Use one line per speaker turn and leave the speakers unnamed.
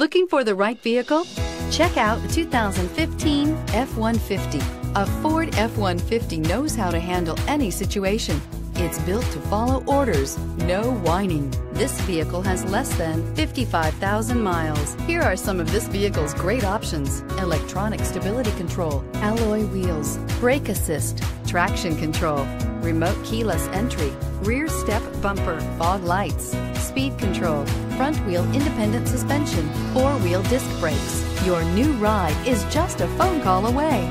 Looking for the right vehicle? Check out the 2015 F-150. A Ford F-150 knows how to handle any situation. It's built to follow orders, no whining. This vehicle has less than 55,000 miles. Here are some of this vehicle's great options. Electronic stability control, alloy wheels, brake assist, traction control, remote keyless entry, rear step bumper, fog lights, speed control, front wheel independent suspension, four wheel disc brakes. Your new ride is just a phone call away.